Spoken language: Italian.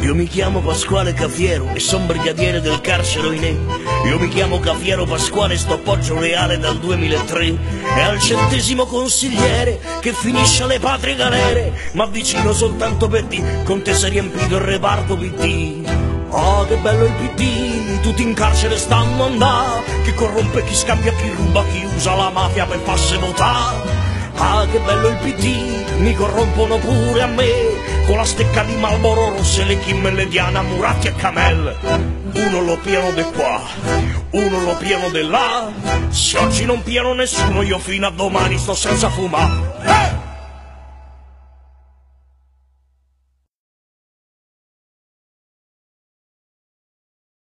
Io mi chiamo Pasquale Cafiero e son brigadiere del carcere Inè. Io mi chiamo Cafiero Pasquale e sto appoggio reale dal 2003. E al centesimo consigliere che finisce alle patrie galere, ma vicino soltanto per te, con te si è riempito il reparto PD. Oh, che bello il PD, tutti in carcere stanno andà, chi corrompe, chi scambia, chi ruba, chi usa la mafia per farsi votare. Ah, che bello il PD, mi corrompono pure a me, stecca di Malboro Rosse, le Kim, le Diana, Muratti e Camel. Uno lo pieno di qua, uno lo pieno di là, se oggi non pieno nessuno, io fino a domani sto senza fumare. Eh!